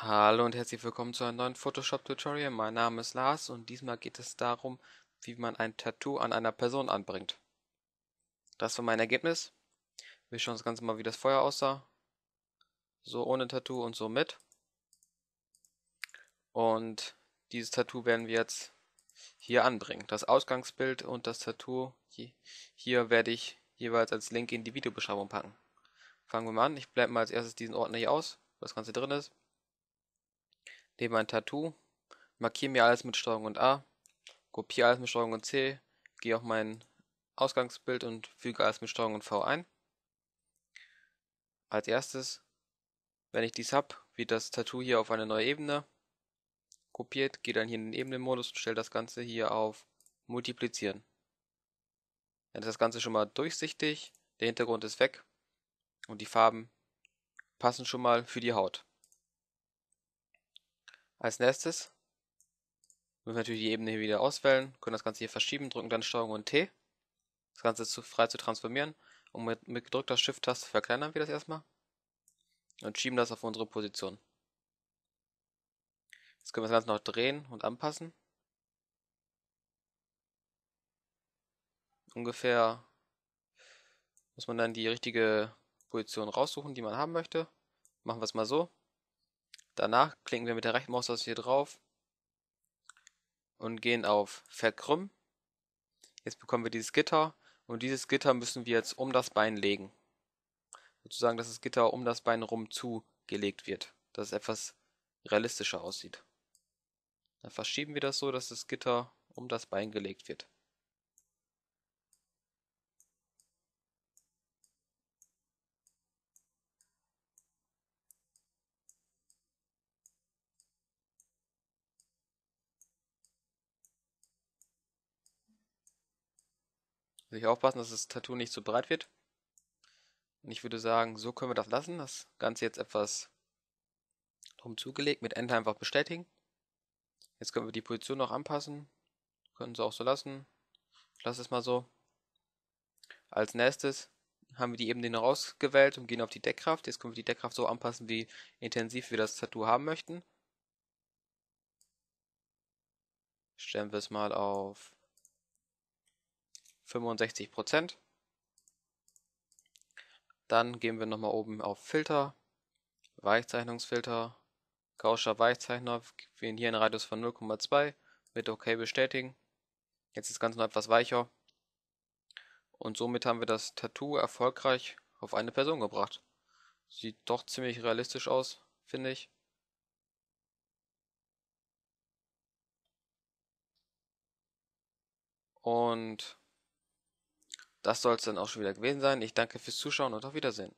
Hallo und herzlich willkommen zu einem neuen Photoshop-Tutorial. Mein Name ist Lars und diesmal geht es darum, wie man ein Tattoo an einer Person anbringt. Das war mein Ergebnis. Wir schauen uns Ganze mal, wie das vorher aussah. So ohne Tattoo und so mit. Und dieses Tattoo werden wir jetzt hier anbringen. Das Ausgangsbild und das Tattoo hier werde ich jeweils als Link in die Videobeschreibung packen. Fangen wir mal an. Ich blende mal als erstes diesen Ordner hier aus, wo das Ganze drin ist. Nehme ein Tattoo, markiere mir alles mit STRG und A, kopiere alles mit STRG und C, gehe auf mein Ausgangsbild und füge alles mit STRG und V ein. Als erstes, wenn ich dies habe, wird das Tattoo hier auf eine neue Ebene kopiert, gehe dann hier in den Ebenenmodus und stelle das Ganze hier auf Multiplizieren. Dann ist das Ganze schon mal durchsichtig, der Hintergrund ist weg und die Farben passen schon mal für die Haut. Als nächstes müssen wir natürlich die Ebene hier wieder auswählen, können das Ganze hier verschieben, drücken dann STRG und T. Das Ganze zu frei zu transformieren und mit, mit gedrückter Shift-Taste verkleinern wir das erstmal und schieben das auf unsere Position. Jetzt können wir das Ganze noch drehen und anpassen. Ungefähr muss man dann die richtige Position raussuchen, die man haben möchte. Machen wir es mal so. Danach klicken wir mit der rechten Maustaste hier drauf und gehen auf Verkrümmen. Jetzt bekommen wir dieses Gitter und dieses Gitter müssen wir jetzt um das Bein legen. Sozusagen, dass das Gitter um das Bein rum zugelegt wird, dass es etwas realistischer aussieht. Dann verschieben wir das so, dass das Gitter um das Bein gelegt wird. Natürlich aufpassen, dass das Tattoo nicht zu breit wird. Und ich würde sagen, so können wir das lassen. Das Ganze jetzt etwas drum zugelegt. Mit Enter einfach bestätigen. Jetzt können wir die Position noch anpassen. Können sie auch so lassen. Ich lasse es mal so. Als nächstes haben wir die Ebene noch ausgewählt und gehen auf die Deckkraft. Jetzt können wir die Deckkraft so anpassen, wie intensiv wir das Tattoo haben möchten. Stellen wir es mal auf 65% Dann gehen wir nochmal oben auf Filter, Weichzeichnungsfilter, Gaußscher Weichzeichner, wählen hier einen Radius von 0,2, mit OK bestätigen. Jetzt ist das Ganze noch etwas weicher. Und somit haben wir das Tattoo erfolgreich auf eine Person gebracht. Sieht doch ziemlich realistisch aus, finde ich. Und das soll es dann auch schon wieder gewesen sein. Ich danke fürs Zuschauen und auf Wiedersehen.